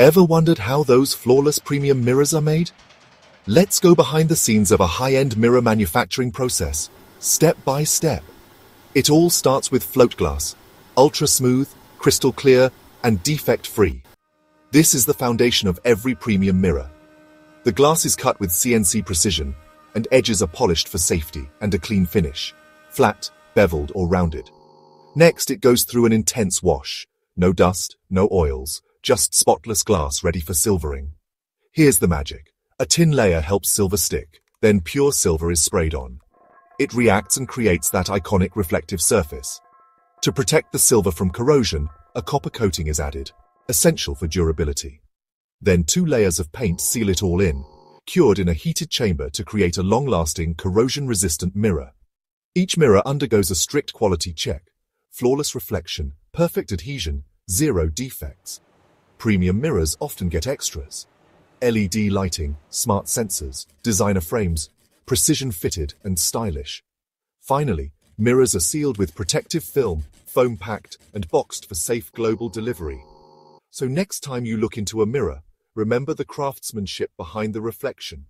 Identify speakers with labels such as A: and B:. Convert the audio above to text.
A: Ever wondered how those flawless premium mirrors are made? Let's go behind the scenes of a high-end mirror manufacturing process, step by step. It all starts with float glass, ultra smooth, crystal clear, and defect free. This is the foundation of every premium mirror. The glass is cut with CNC precision, and edges are polished for safety and a clean finish, flat, beveled, or rounded. Next, it goes through an intense wash. No dust, no oils, just spotless glass ready for silvering. Here's the magic. A tin layer helps silver stick, then pure silver is sprayed on. It reacts and creates that iconic reflective surface. To protect the silver from corrosion, a copper coating is added, essential for durability. Then two layers of paint seal it all in, cured in a heated chamber to create a long-lasting, corrosion-resistant mirror. Each mirror undergoes a strict quality check, flawless reflection, perfect adhesion, zero defects. Premium mirrors often get extras. LED lighting, smart sensors, designer frames, precision fitted and stylish. Finally, mirrors are sealed with protective film, foam packed and boxed for safe global delivery. So next time you look into a mirror, remember the craftsmanship behind the reflection.